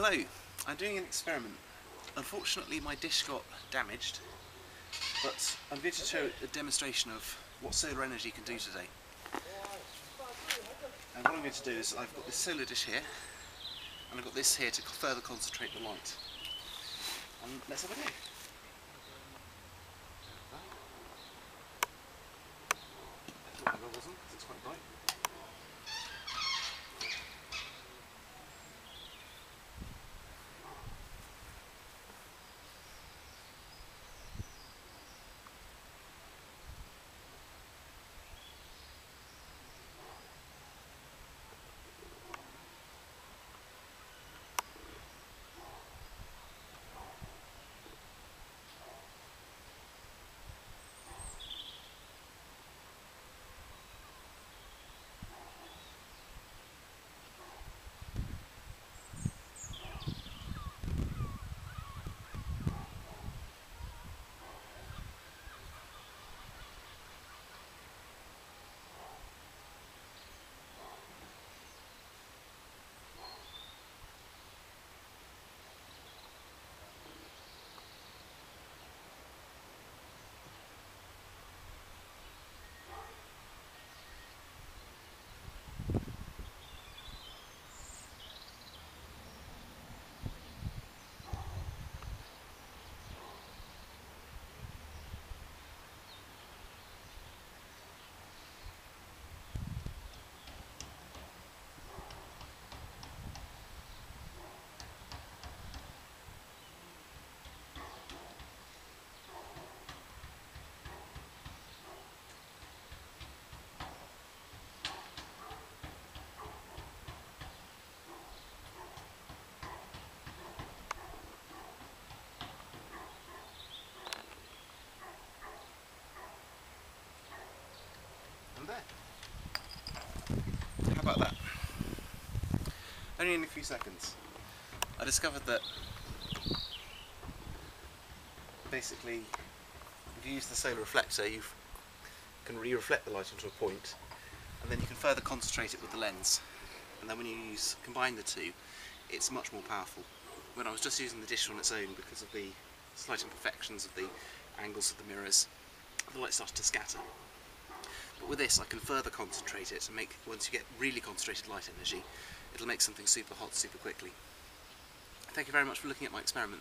Hello, I'm doing an experiment. Unfortunately my dish got damaged, but I'm going to show a demonstration of what solar energy can do today. And what I'm going to do is I've got this solar dish here, and I've got this here to further concentrate the light. And let's have a go. It's quite bright. There. How about that? Only in a few seconds. I discovered that basically if you use the solar reflector you can re-reflect the light onto a point and then you can further concentrate it with the lens and then when you use combine the two it's much more powerful. When I was just using the dish on its own because of the slight imperfections of the angles of the mirrors the light started to scatter. With this I can further concentrate it and make, once you get really concentrated light energy, it'll make something super hot super quickly. Thank you very much for looking at my experiment.